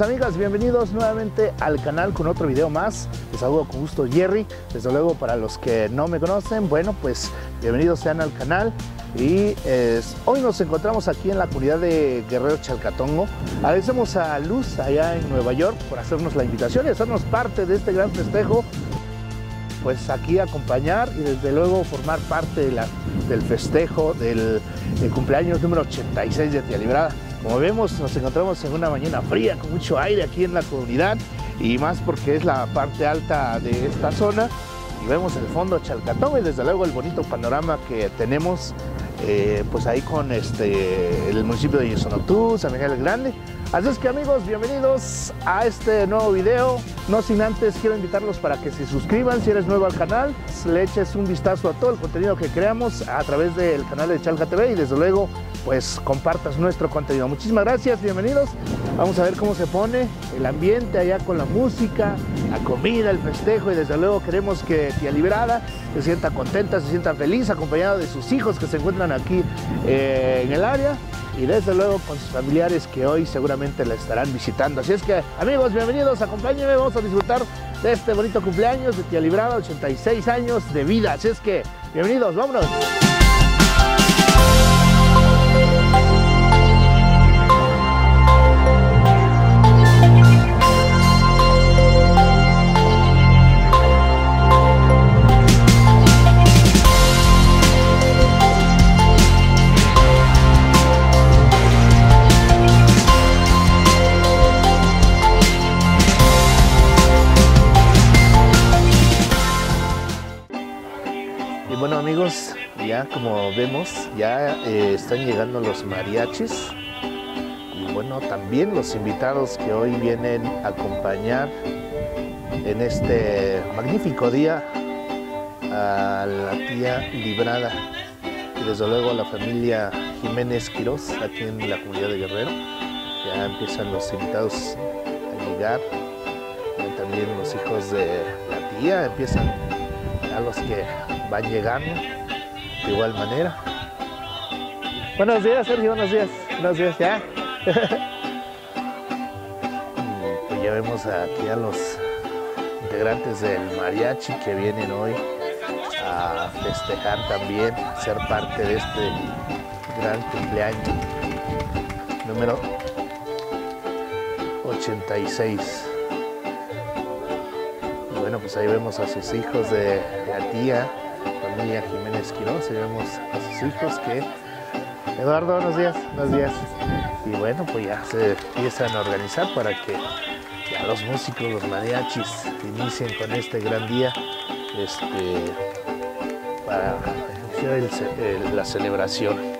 amigas, bienvenidos nuevamente al canal con otro video más. Les saludo con gusto Jerry. Desde luego para los que no me conocen, bueno pues bienvenidos sean al canal. Y hoy nos encontramos aquí en la comunidad de Guerrero Chalcatongo. Agradecemos a Luz allá en Nueva York por hacernos la invitación y hacernos parte de este gran festejo. Pues aquí acompañar y desde luego formar parte del festejo del cumpleaños número 86 de Tía Librada. Como vemos, nos encontramos en una mañana fría con mucho aire aquí en la comunidad y más porque es la parte alta de esta zona y vemos el fondo Chalcatón y desde luego el bonito panorama que tenemos eh, pues ahí con este, el municipio de Yesonotú, San Miguel el Grande. Así es que amigos, bienvenidos a este nuevo video. No sin antes quiero invitarlos para que se suscriban si eres nuevo al canal, le eches un vistazo a todo el contenido que creamos a través del canal de Chalca TV y desde luego pues compartas nuestro contenido. Muchísimas gracias, bienvenidos. Vamos a ver cómo se pone el ambiente allá con la música, la comida, el festejo y desde luego queremos que Tía Liberada se sienta contenta, se sienta feliz, acompañada de sus hijos que se encuentran aquí eh, en el área y desde luego con sus familiares que hoy seguramente la estarán visitando. Así es que amigos, bienvenidos, acompáñenme, vamos a disfrutar de este bonito cumpleaños de Tía Librada, 86 años de vida. Así es que bienvenidos, vámonos. Como vemos, ya eh, están llegando los mariachis. Y bueno, también los invitados que hoy vienen a acompañar en este magnífico día a la tía Librada y desde luego a la familia Jiménez Quiroz aquí en la comunidad de Guerrero. Ya empiezan los invitados a llegar, también los hijos de la tía empiezan a los que van llegando de igual manera. Buenos días, Sergio, buenos días. Buenos días, ya. pues ya vemos aquí a los integrantes del mariachi que vienen hoy a festejar también, ser parte de este gran cumpleaños número 86 bueno, pues ahí vemos a sus hijos de la tía, familia Jiménez Quiroz, ahí vemos a sus hijos que... Eduardo, buenos días, buenos días. Y bueno, pues ya se empiezan a organizar para que ya los músicos, los mariachis, inicien con este gran día este, para iniciar la celebración.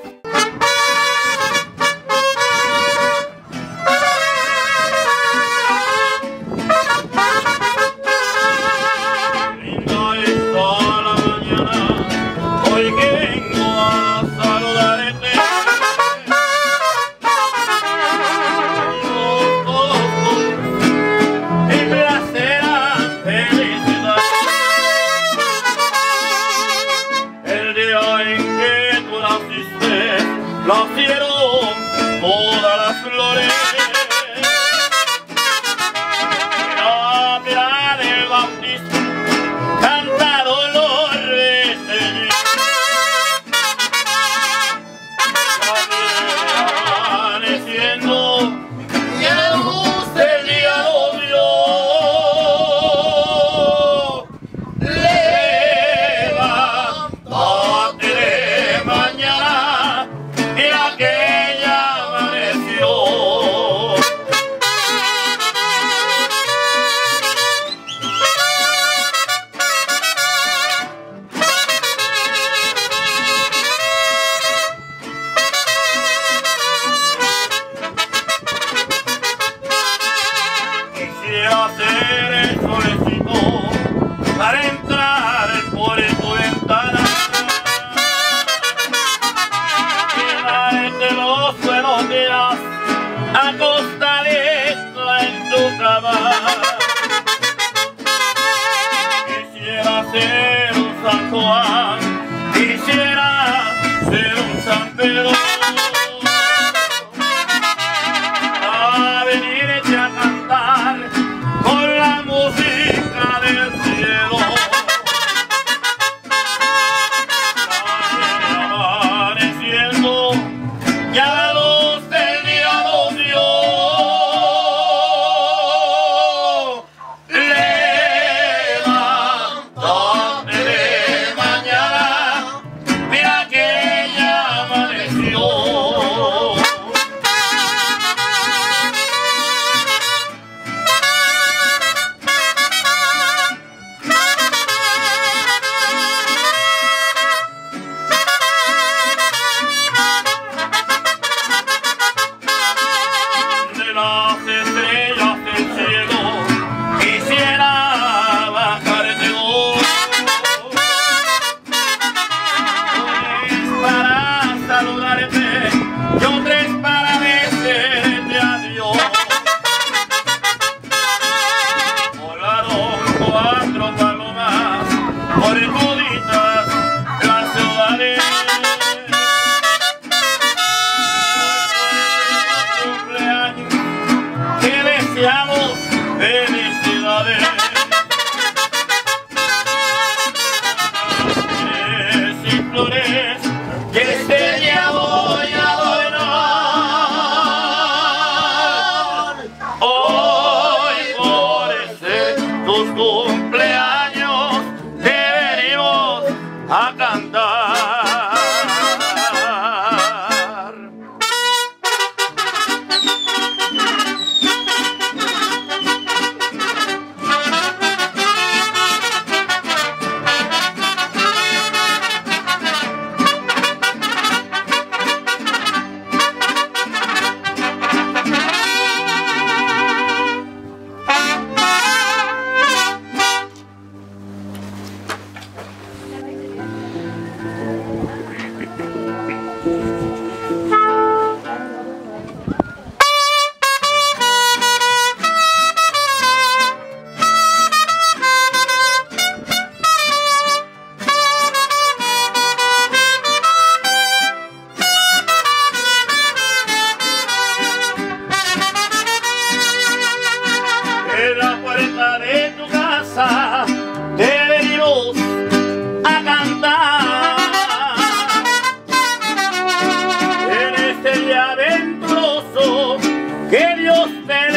Que Dios te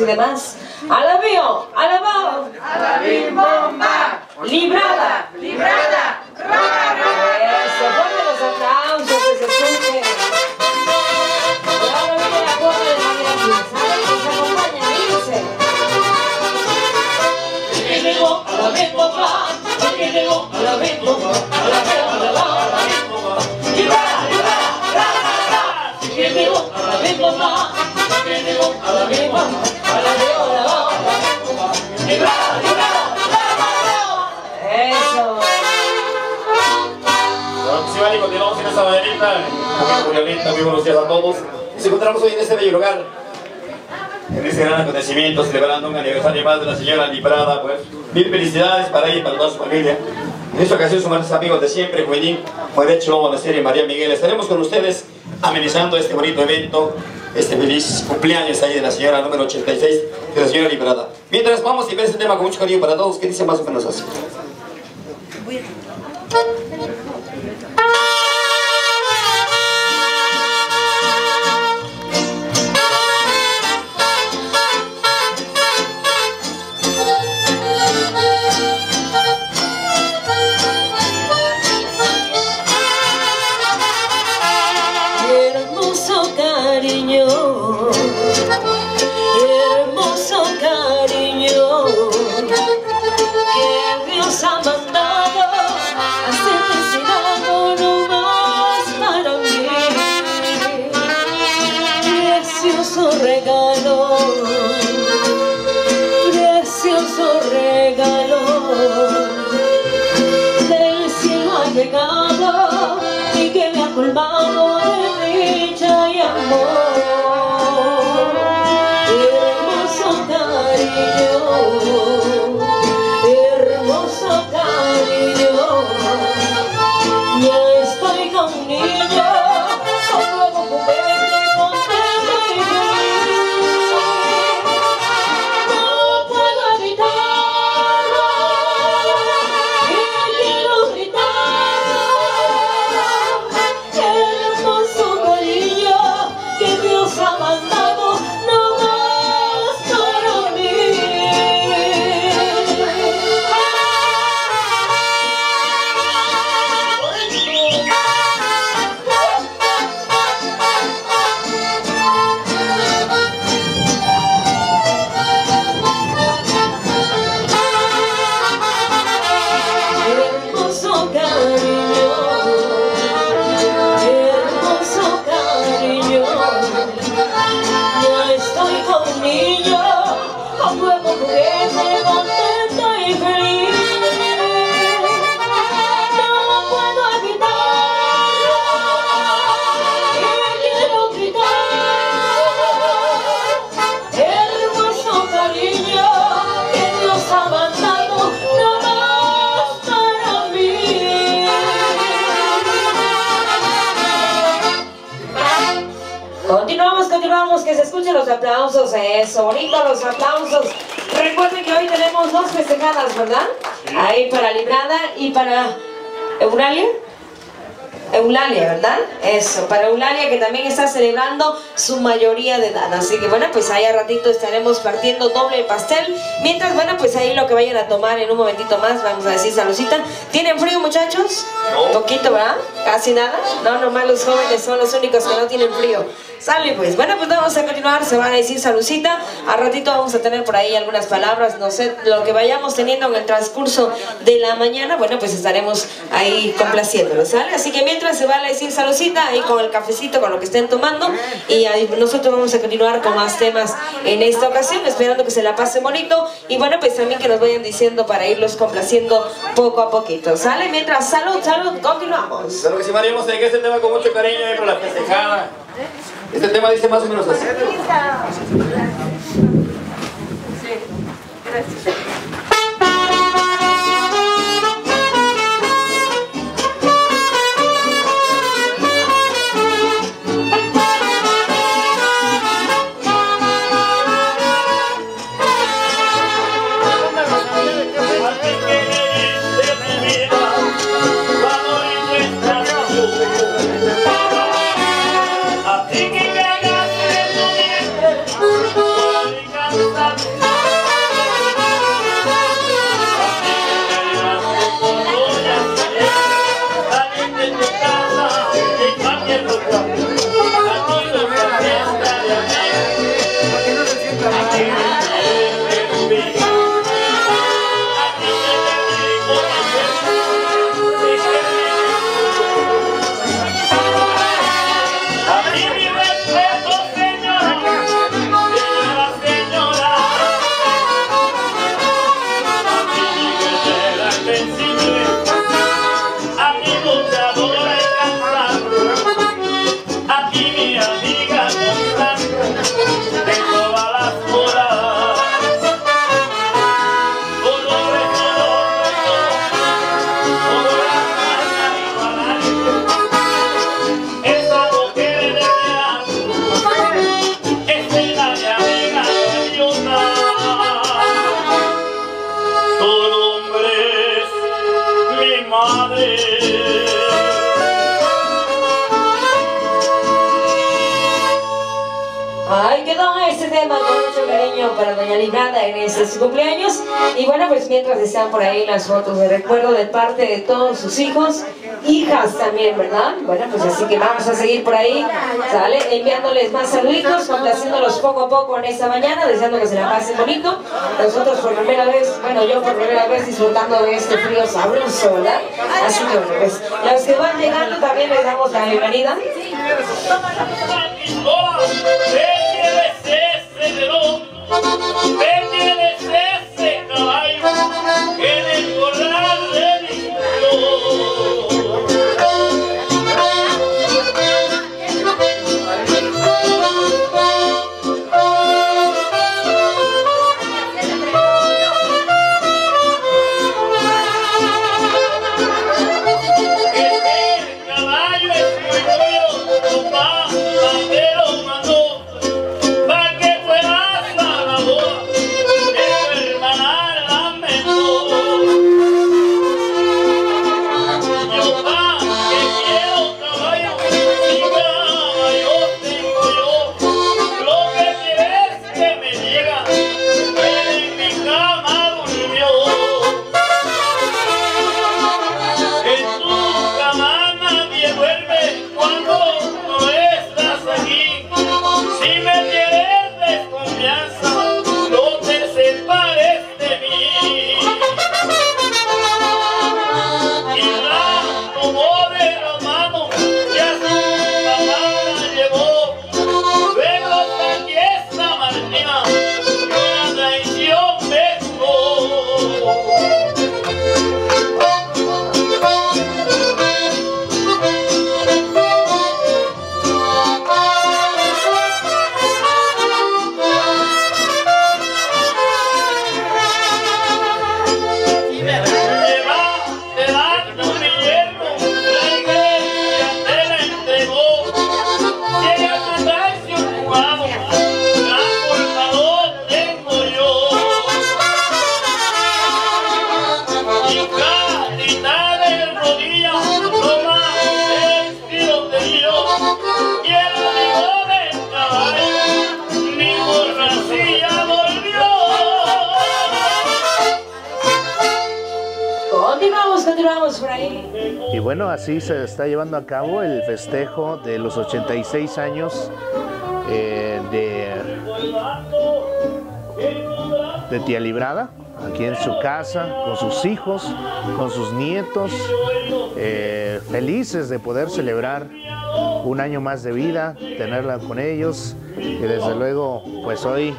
y demás, en este gran acontecimiento, celebrando un aniversario más de la señora Librada. Pues, mil felicidades para ella y para toda su familia. En esta ocasión nuestros amigos de siempre, Juenín, Morecho, Monasterio y María Miguel. Estaremos con ustedes amenizando este bonito evento, este feliz cumpleaños ahí de la señora número 86, de la señora Librada. Mientras vamos y ver este tema con mucho cariño para todos, que dice más o menos así. Continuamos, continuamos, que se escuchen los aplausos, eso, bonito los aplausos. Recuerden que hoy tenemos dos festejadas, ¿verdad? Ahí para Librada y para Euralia. Eulalia, ¿verdad? Eso, para Eulalia que también está celebrando su mayoría de edad. Así que bueno, pues ahí a ratito estaremos partiendo doble pastel. Mientras, bueno, pues ahí lo que vayan a tomar en un momentito más, vamos a decir saludcita. ¿Tienen frío, muchachos? No. Poquito, ¿verdad? Casi nada. No, nomás los jóvenes son los únicos que no tienen frío. Sale pues. Bueno, pues vamos a continuar. Se van a decir saludcita. A ratito vamos a tener por ahí algunas palabras. No sé, lo que vayamos teniendo en el transcurso de la mañana, bueno, pues estaremos ahí complaciéndolos, ¿sale? Así que mientras se va a decir saludcita, ahí con el cafecito, con lo que estén tomando. Y ahí nosotros vamos a continuar con más temas en esta ocasión, esperando que se la pasen bonito. Y bueno, pues también que nos vayan diciendo para irlos complaciendo poco a poquito, ¿sale? Mientras, salud, salud, continuamos. Claro que sí, María, hemos este tema con mucho cariño ahí para la festejada. Este tema dice más o menos así. Para Doña Librada en este cumpleaños. Y bueno, pues mientras están por ahí las fotos de recuerdo de parte de todos sus hijos, hijas también, ¿verdad? Bueno, pues así que vamos a seguir por ahí, ¿sale? Enviándoles más saluditos, complaciéndolos poco a poco en esta mañana, deseando que se la pasen bonito. Nosotros por primera vez, bueno, yo por primera vez disfrutando de este frío sabroso, ¿verdad? Así que bueno, pues los que van llegando también les damos la bienvenida. Vete de ese caballo que en el corral de mi así se está llevando a cabo el festejo de los 86 años eh, de, de Tía Librada, aquí en su casa, con sus hijos, con sus nietos, eh, felices de poder celebrar un año más de vida, tenerla con ellos y desde luego pues hoy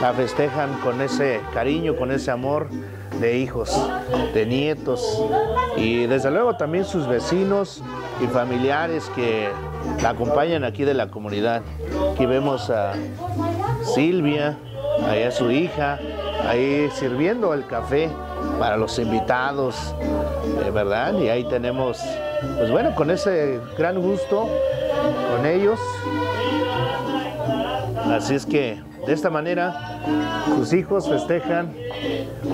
la festejan con ese cariño, con ese amor de hijos, de nietos y desde luego también sus vecinos y familiares que la acompañan aquí de la comunidad. Aquí vemos a Silvia, a su hija, ahí sirviendo el café para los invitados, eh, ¿verdad? Y ahí tenemos, pues bueno, con ese gran gusto con ellos. Así es que de esta manera, sus hijos festejan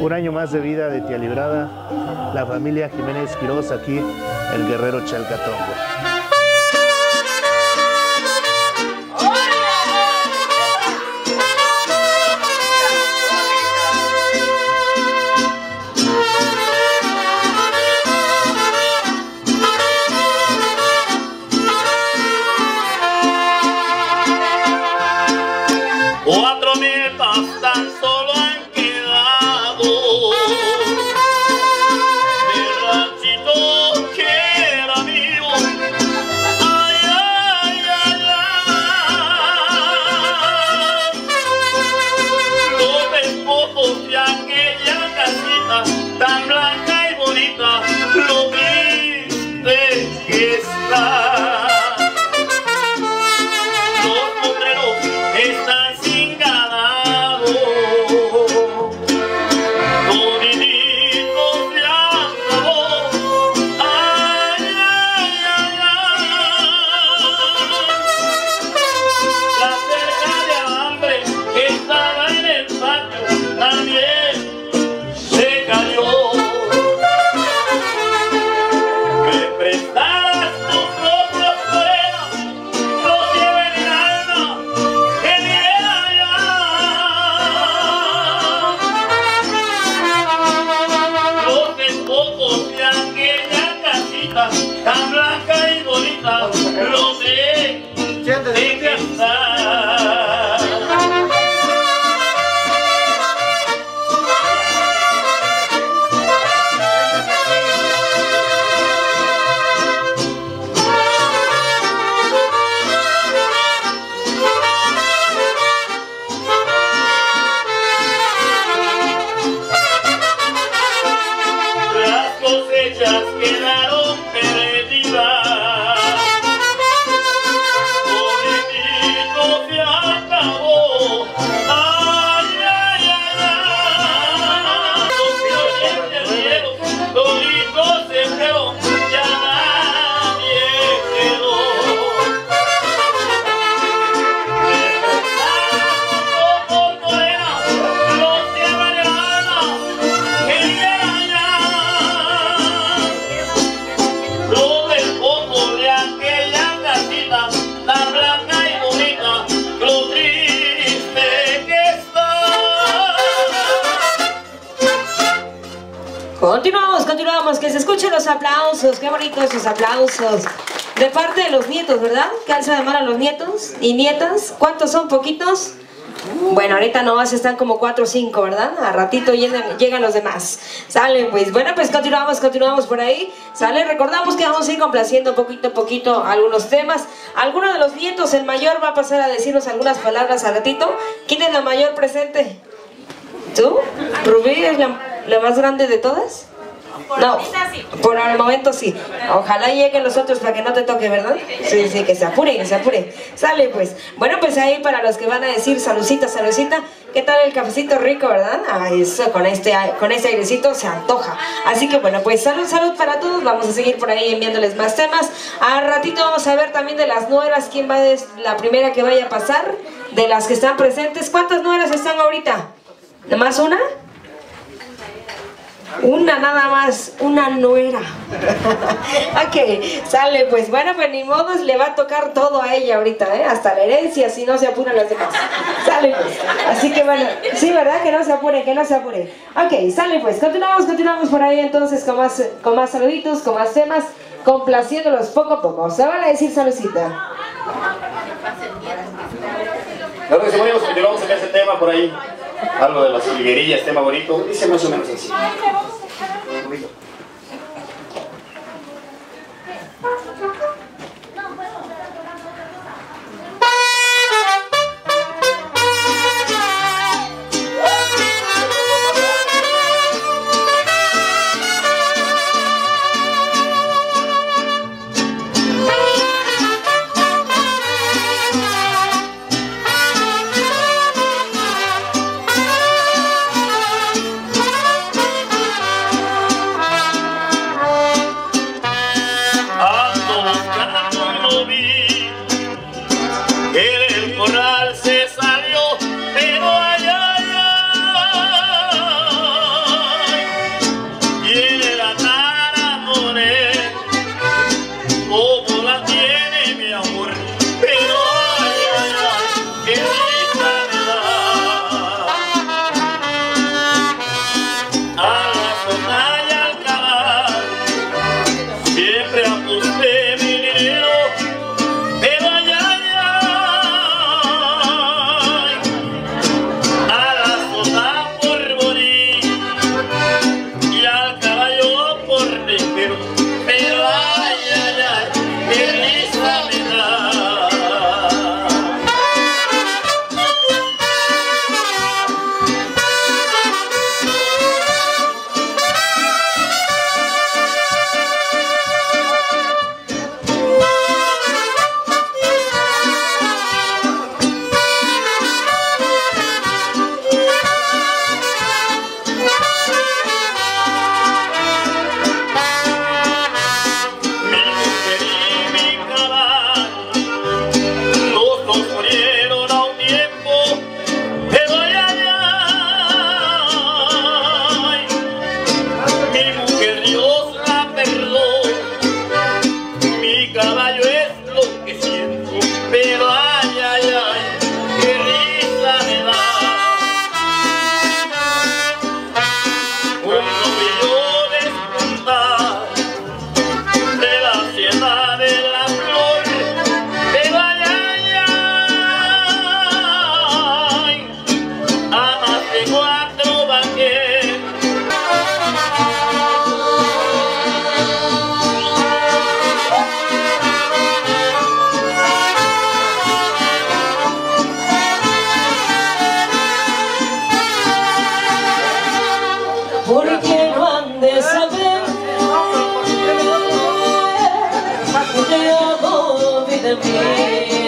un año más de vida de Tía Librada, la familia Jiménez Quiroz aquí en Guerrero Chalcatongo. Y nietas? ¿Cuántos son? ¿Poquitos? Bueno, ahorita nomás están como cuatro o cinco, ¿verdad? A ratito llegan, llegan los demás. Sale, pues. Bueno, pues continuamos, continuamos por ahí. Sale, recordamos que vamos a ir complaciendo poquito a poquito algunos temas. Alguno de los nietos, el mayor, va a pasar a decirnos algunas palabras a ratito. ¿Quién es la mayor presente? ¿Tú? ¿Rubí es la, la más grande de todas? No, por el momento sí. Ojalá lleguen los otros para que no te toque, ¿verdad? Sí, sí, que se apure, que se apure. Sale pues. Bueno, pues ahí para los que van a decir salucita, salucita, ¿qué tal el cafecito rico, verdad? Ah, eso, con este, con este airecito se antoja. Así que bueno, pues salud, salud para todos. Vamos a seguir por ahí enviándoles más temas. A ratito vamos a ver también de las nueras, quién va a ser la primera que vaya a pasar, de las que están presentes. ¿Cuántas nueras están ahorita? ¿Nada más una? Una nada más, una nuera. ok, sale pues. Bueno, pues ni modo, le va a tocar todo a ella ahorita, ¿eh? Hasta la herencia, si no se apuran las demás. Sale pues. Así que bueno, sí, ¿verdad? Que no se apure, que no se apure. Ok, sale pues. Continuamos, continuamos por ahí entonces con más, con más saluditos, con más temas, complaciéndolos poco a poco. Se van a decir saludcita. Claro que sí, bueno, continuamos en ese tema por ahí. Algo de las liguerillas, tema bonito. Dice más o menos así. Hare the Me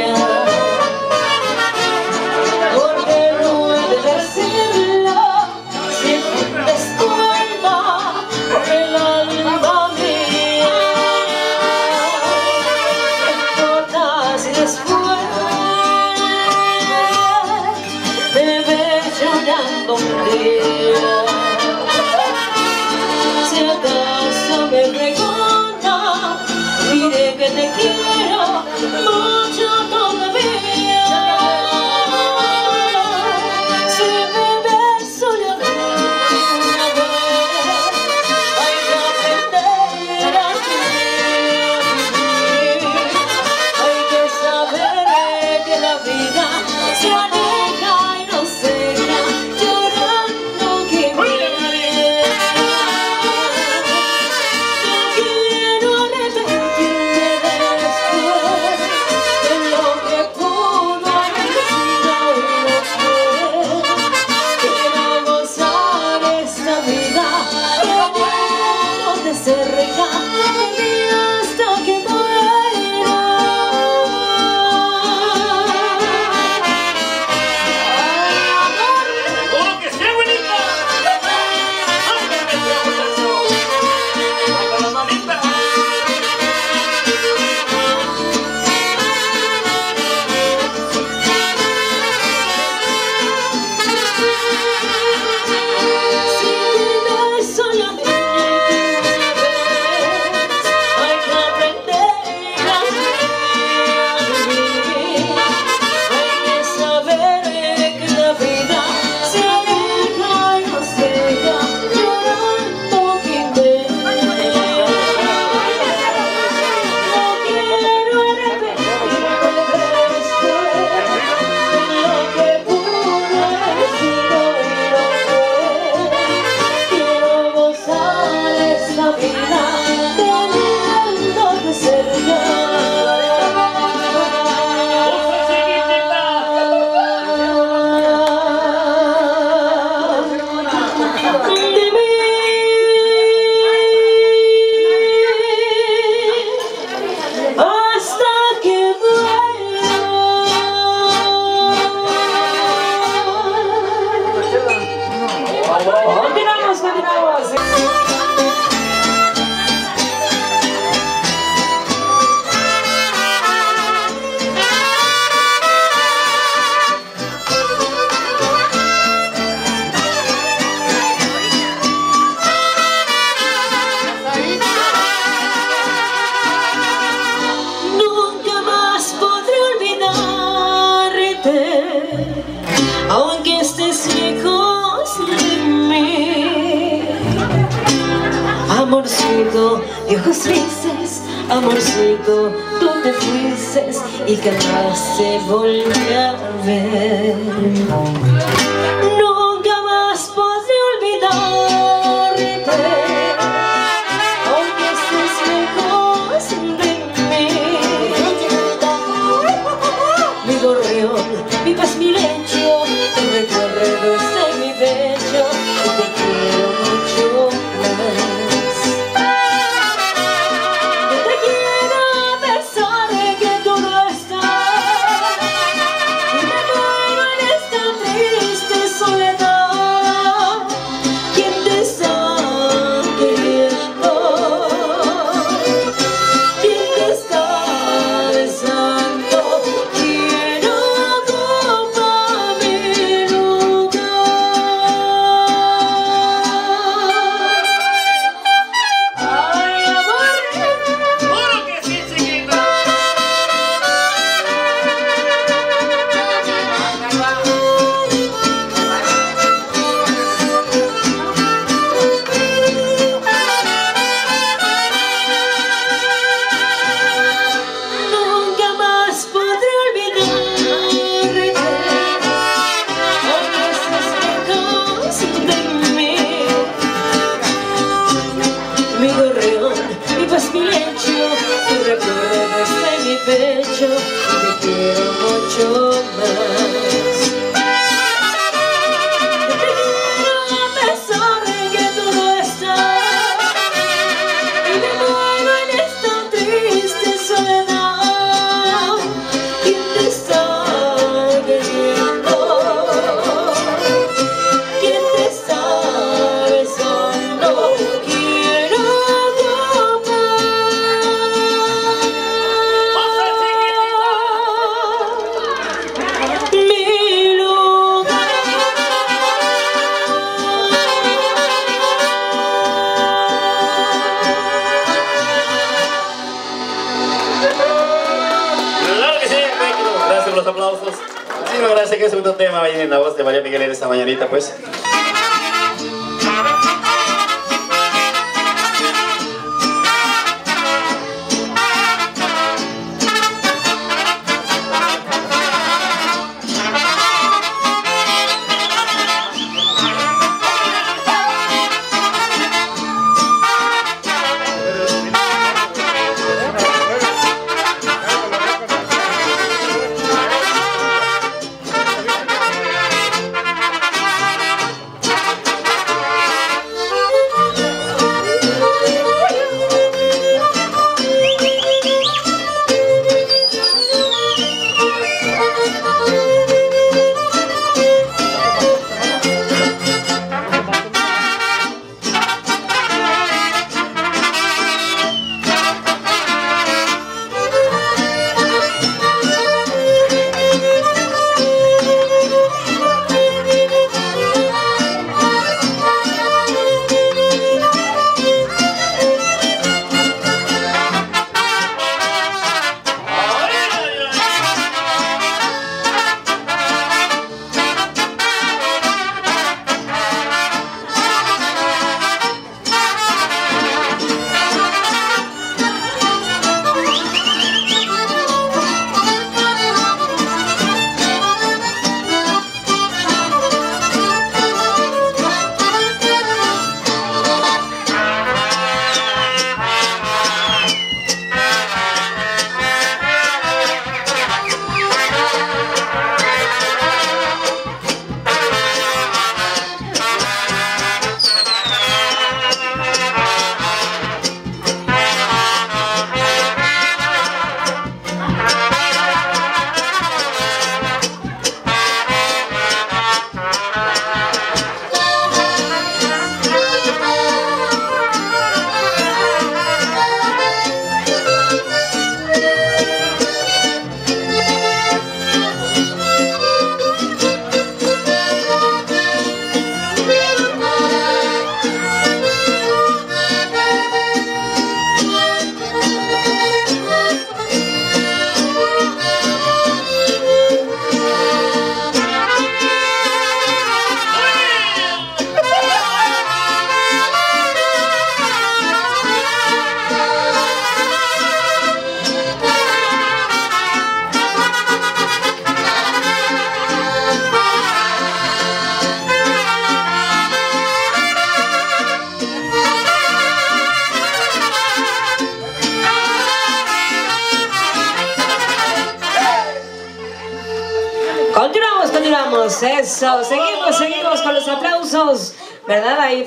qué segundo tema viene en la voz de María Miguel en esta mañanita, pues?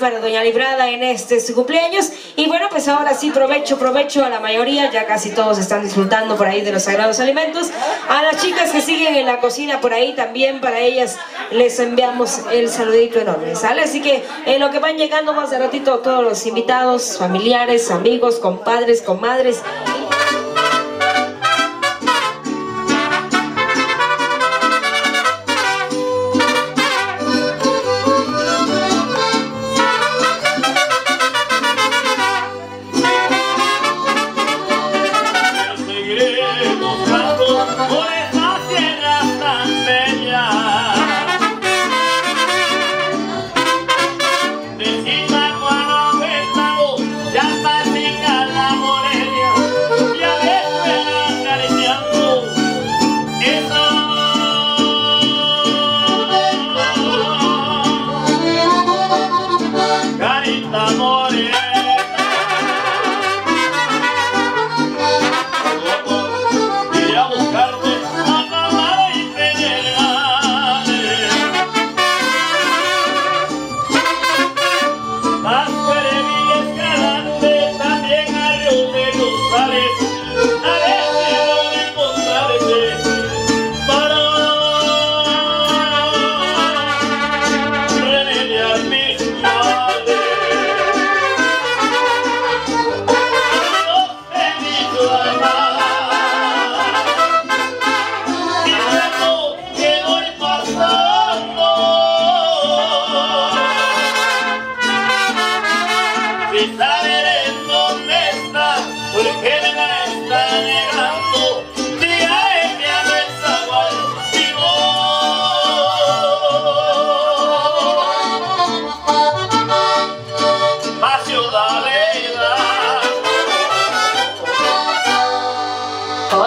Para Doña Librada en este su cumpleaños. Y bueno, pues ahora sí, provecho, provecho a la mayoría. Ya casi todos están disfrutando por ahí de los sagrados alimentos. A las chicas que siguen en la cocina por ahí también, para ellas les enviamos el saludito enorme, ¿sale? Así que en lo que van llegando más de ratito todos los invitados, familiares, amigos, compadres, comadres.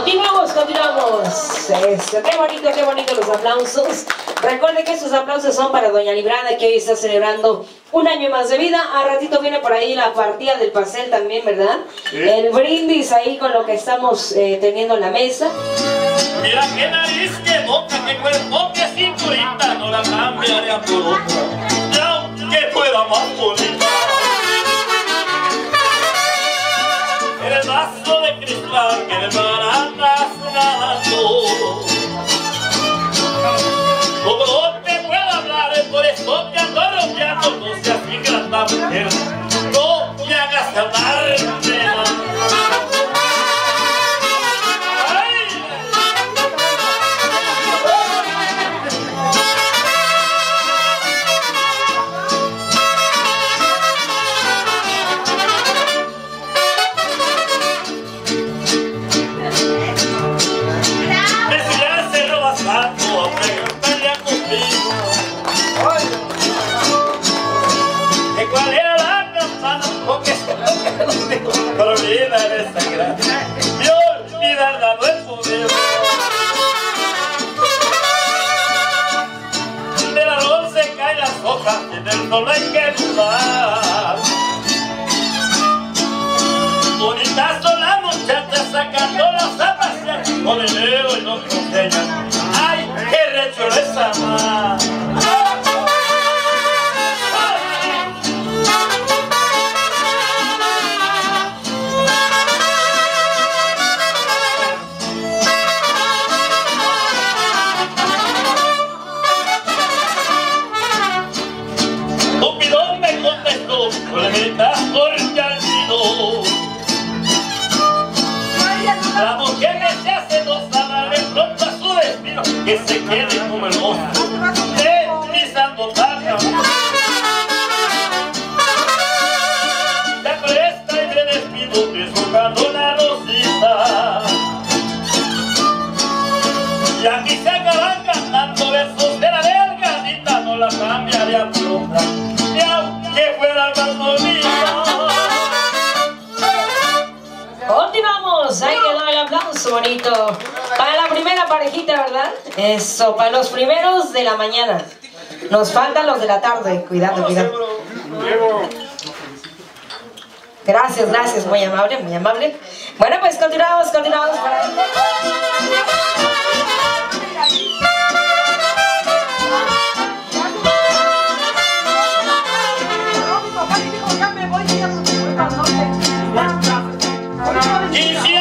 Continuamos, continuamos. Eso, qué bonito, qué bonito los aplausos. Recuerde que estos aplausos son para Doña Librada, que hoy está celebrando un año más de vida. A ratito viene por ahí la partida del pastel también, ¿verdad? El brindis ahí con lo que estamos eh, teniendo en la mesa. Mira qué nariz, qué boca, qué cuerpo, qué cinturita, no la cambiaría por otra. Ya que fuera más bonita. El vaso mar andas nadando. Como no te puedo hablar, por eso te ando rodeando, no seas ingrata mujer. No me hagas hablar, del sol hay que dudar. Bonitas son las muchachas sacándolas a pasear con dinero y no con señas. ¡Ay, qué recho ama! Destino Que se quede como el oso de pisando tarde Ya presta y me despido desbocando la rosita. Y aquí se acaban cantando versos de la delgadita No la cambiaría por otra Ni aunque fuera más bonita. Continuamos, ahí quedó el aplauso bonito parejita, ¿verdad? Eso, para los primeros de la mañana. Nos faltan los de la tarde. Cuidado, cuidado. Gracias, gracias. Muy amable, muy amable. Bueno, pues continuamos, continuamos. Y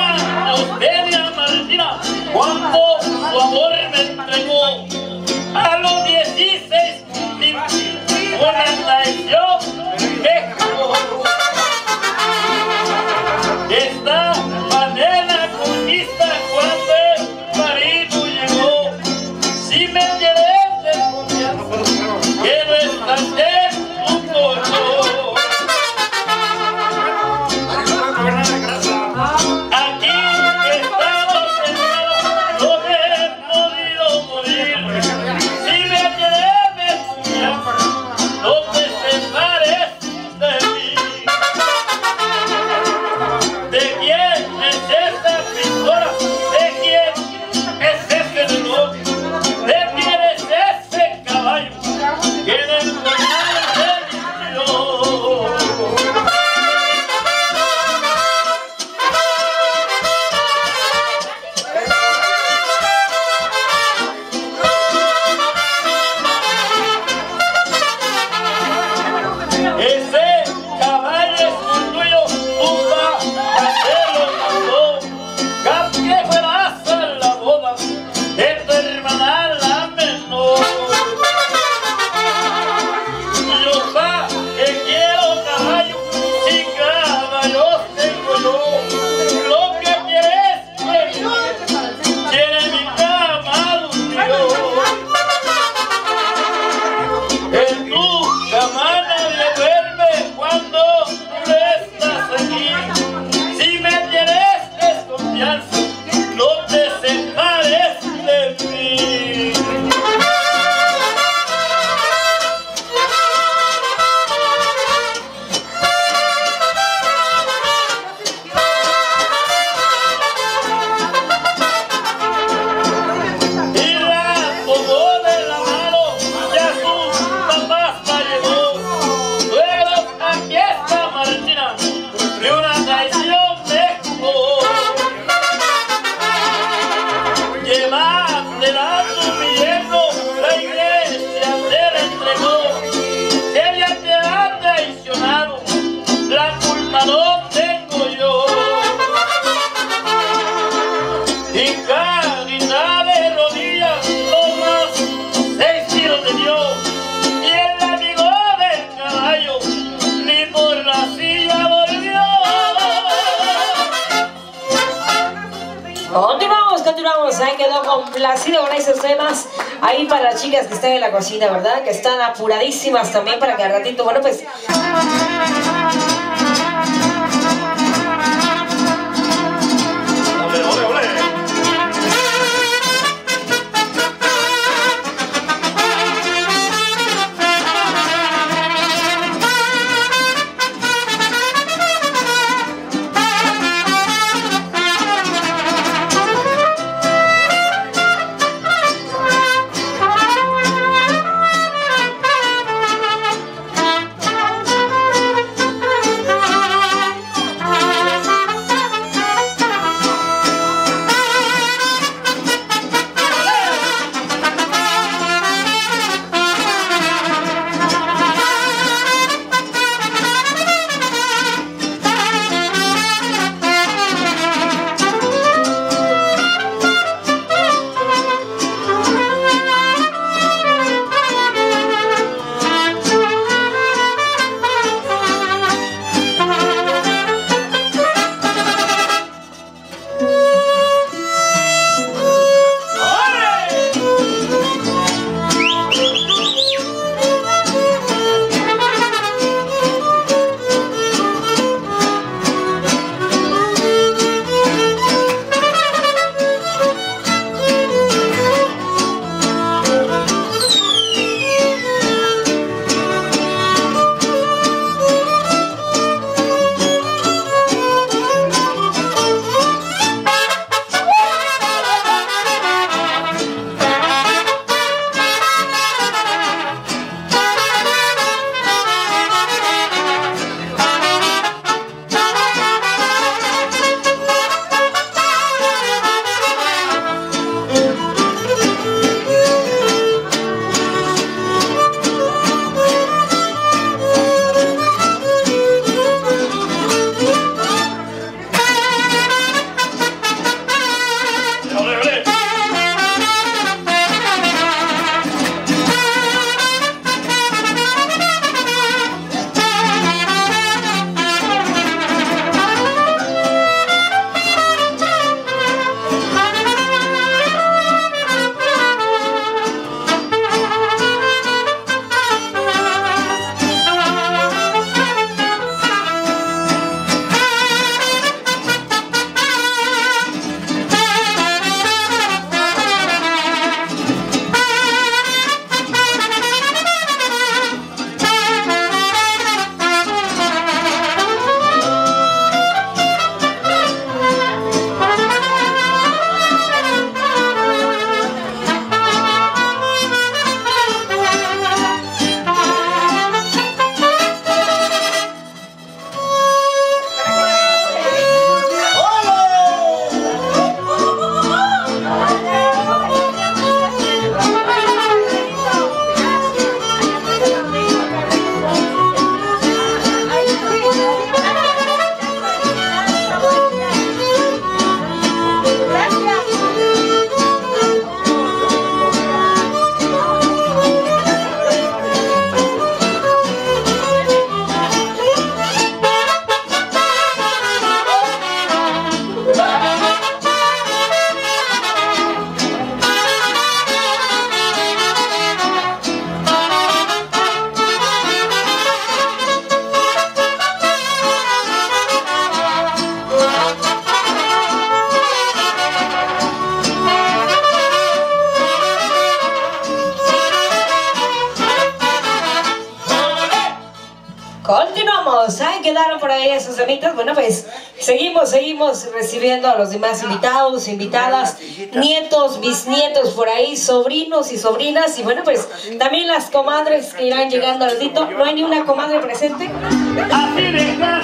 con esos temas ahí para las chicas que están en la cocina, ¿verdad? Que están apuradísimas también para que al ratito, bueno, pues sobrinas. Y bueno, pues también las comadres que irán llegando al dito. ¿No hay ni una comadre presente? Así dejaste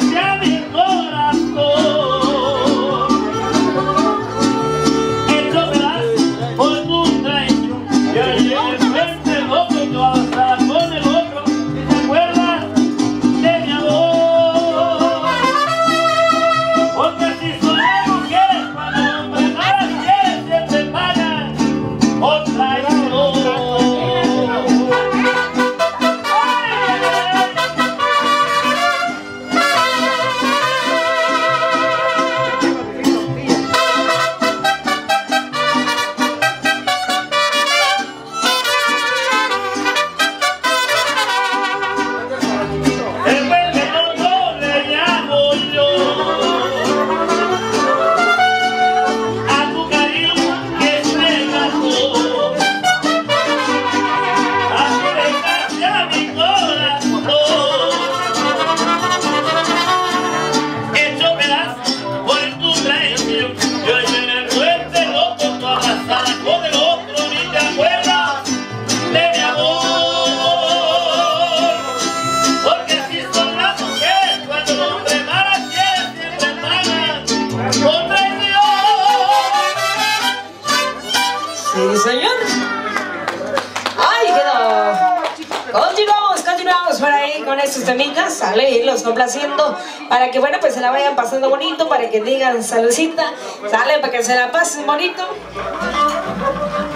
saludcita, sale, para que se la pasen bonito.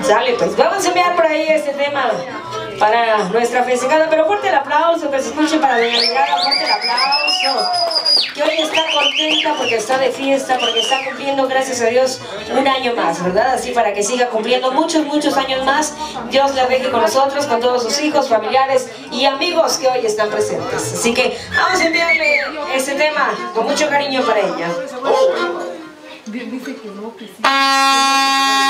Sale, pues vamos a enviar por ahí este tema para nuestra festejada, pero fuerte el aplauso, que se escuche para la llegada, fuerte el aplauso. Que hoy está contenta porque está de fiesta, porque está cumpliendo, gracias a Dios, un año más, ¿verdad? Así para que siga cumpliendo muchos, muchos años más. Dios la deje con nosotros, con todos sus hijos, familiares y amigos que hoy están presentes. Así que vamos a enviarle este tema con mucho cariño para ella. Dios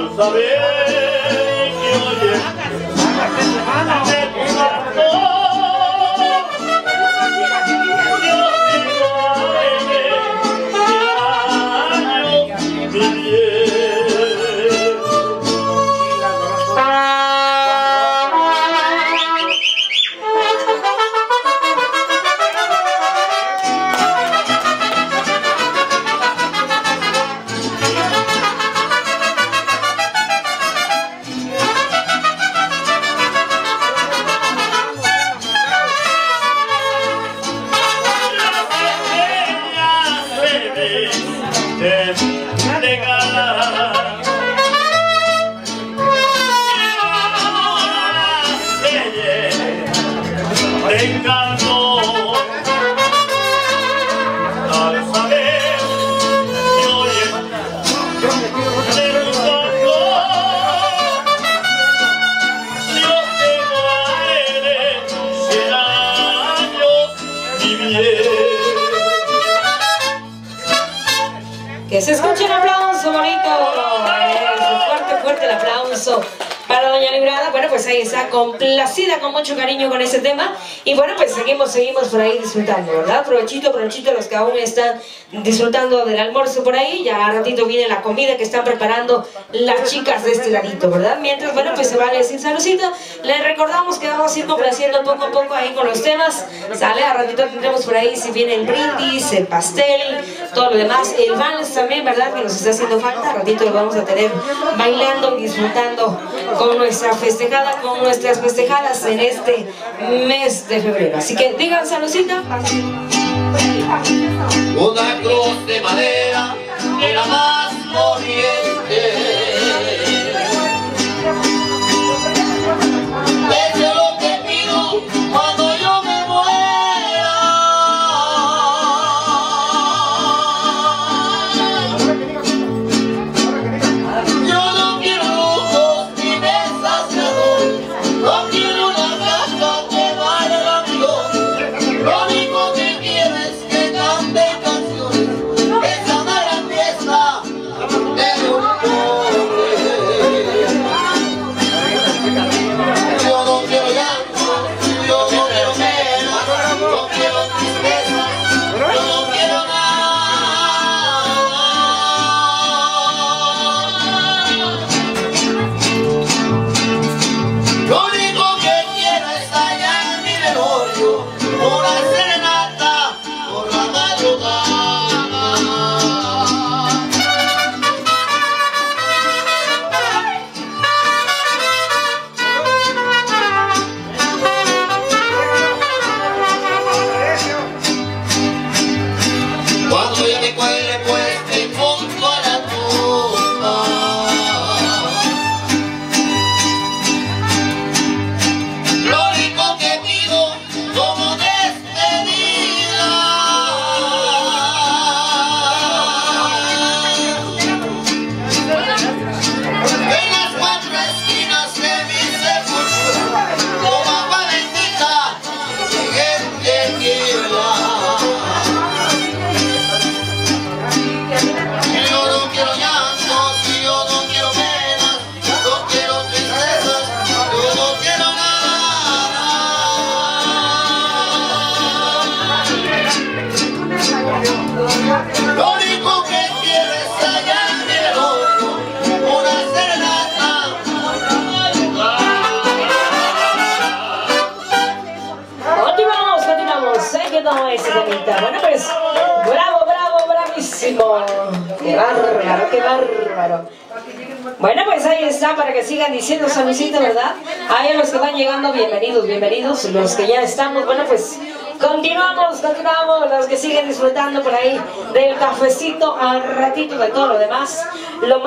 al saber que hoy disfrutando, ¿verdad? Provechito, provechito los que aún están disfrutando del almuerzo por ahí. Ya a ratito viene la comida que están preparando las chicas de este ladito, ¿verdad? Mientras, bueno, pues se va a decir. Les recordamos que vamos a ir complaciendo poco a poco ahí con los temas. Sale, a ratito tendremos por ahí si viene el brindis, el pastel, todo lo demás. El vals también, ¿verdad? Que nos está haciendo falta. A ratito lo vamos a tener bailando disfrutando con nuestra festejada, con nuestras festejadas en este mes de febrero. Así que digan saludcita. Una cruz de madera era más corriente.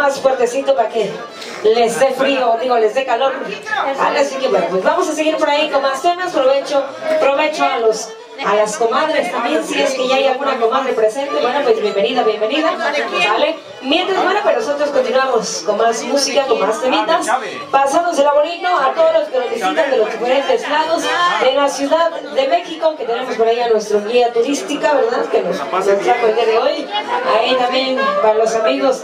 Más fuertecito para que les dé frío, digo, les dé calor. Así que bueno, pues vamos a seguir por ahí con más temas. Provecho, provecho a los a las comadres también, si es que ya hay alguna comadre presente, bueno, pues bienvenida, bienvenida, ¿vale? Mientras, bueno, pues nosotros continuamos con más música, con más temitas, pasándosela bonito a todos los que nos visitan de los diferentes lados de la Ciudad de México, que tenemos por ahí a nuestro guía turística, ¿verdad? Que nos, nos trajo el día de hoy, ahí también para los amigos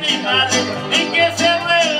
mi madre y que se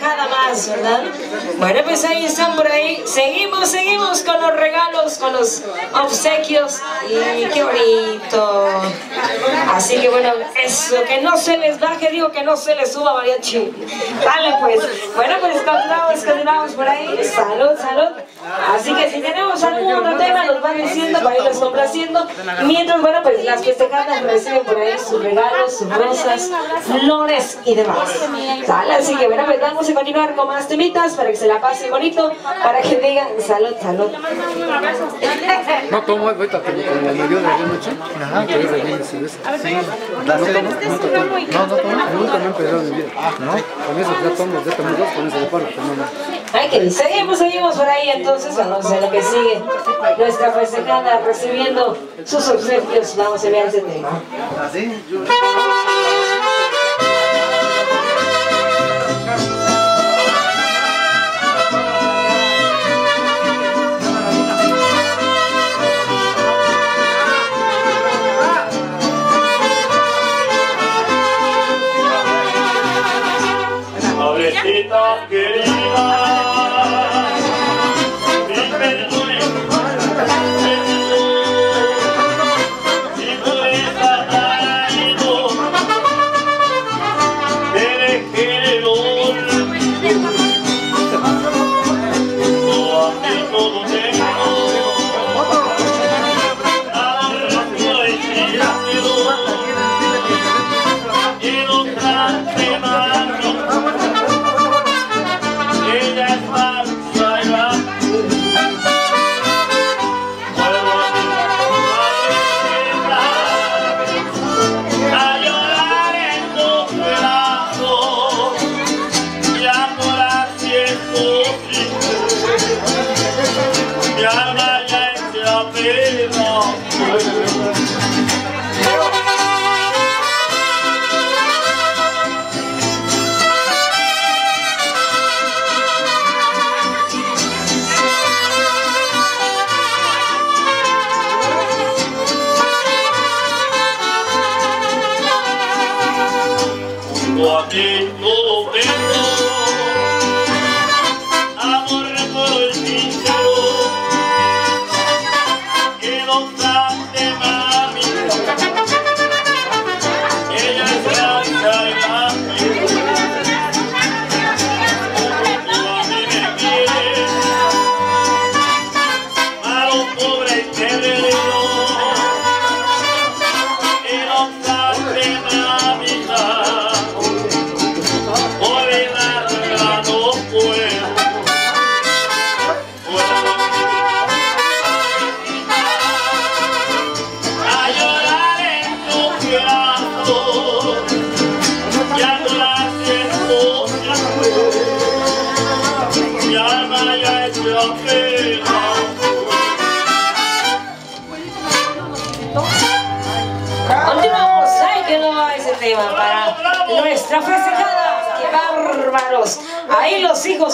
nada más, ¿verdad? Bueno, pues ahí están por ahí. Seguimos, seguimos con los regalos, con los obsequios. Y qué bonito. Así que bueno, eso, que no se les baje, digo que no se les suba mariachi. Dale pues. Bueno, pues continuamos, continuamos por ahí. Salud, salud. Así que si tenemos algún otro tema, nos van diciendo para irlos complaciendo. Mientras, bueno, pues las festejadas reciben por ahí sus regalos, sus rosas, flores y demás. ¿Sale? Así que bueno, pues vamos a continuar con más temitas para que se la pase bonito, para que digan salud, salud. No tomo ahorita que con la mayor de la noche. Ajá, que es de bien. Sí. No tomo, no tomo. No, no tomo. Nunca me he empezado mi vida. ¿No? Con eso ya tomo, ya tomo dos, con eso de paro, pero no, no. Ay, que seguimos, seguimos por ahí entonces, vamos a lo que sigue. Nuestra festejada recibiendo sus obsequios, vamos a ver ese tema. ¿Así? Madrecita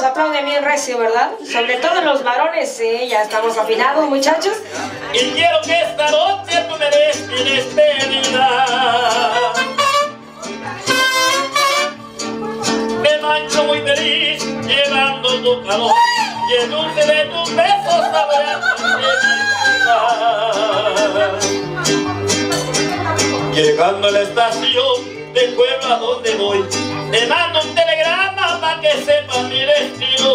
aplauden bien recio, ¿verdad? Sobre todo los varones, sí, ya estamos afinados, muchachos. Y quiero que esta noche tú me des mi despedida. Me mancho muy feliz llevando tu calor y el dulce de tus besos saboreando mi. Llegando a la estación del pueblo a donde voy, te mando un telegrama que sepas mi destino.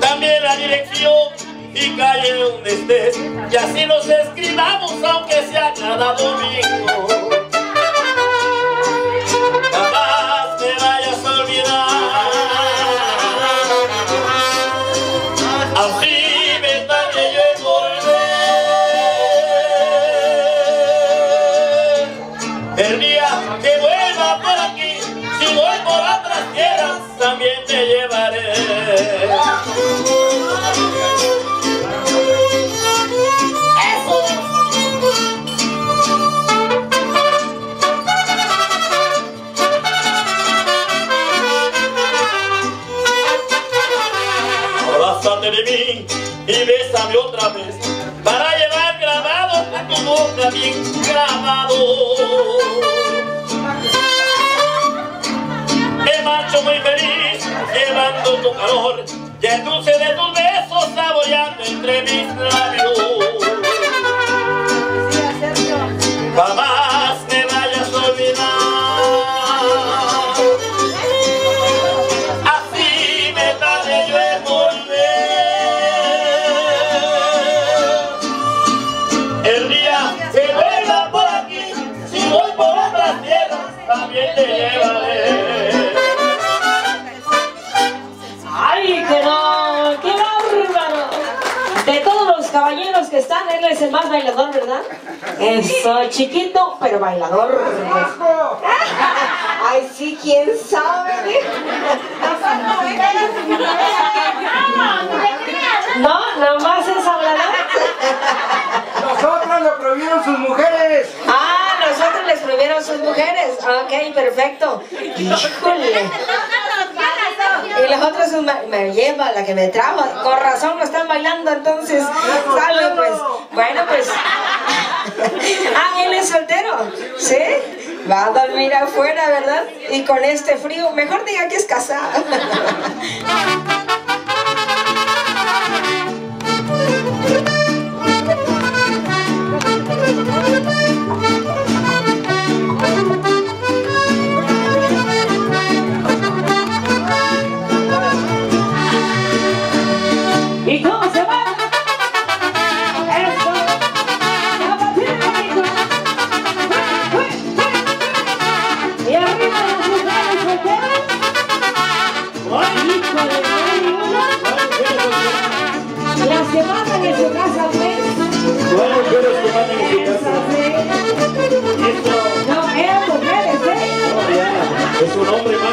También la dirección y calle donde estés, y así nos escribamos aunque sea cada domingo. Abrázate de mí y bésame otra vez para llevar grabado a tu boca bien grabado. escucho muy feliz, llevando tu calor, y el dulce de tus besos saboreando entre mis labios. Que están, él es el más bailador, ¿verdad? Eso, chiquito, pero bailador. Ay, sí, quién sabe. No, nomás es hablador. Nosotros lo prohibieron sus mujeres. Ah, nosotros les prohibieron sus mujeres. Ok, perfecto. Híjole. Otros son ma- me lleva la que me trajo. Con razón lo están bailando, entonces pues. Bueno, pues. Ah, él es soltero. ¿Sí? Va a dormir afuera, ¿verdad? Y con este frío, mejor diga que es casado.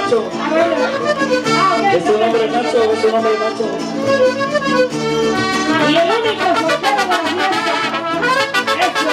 macho. Es un hombre macho, es un hombre macho. Y el único soltero de la fiesta. Eso.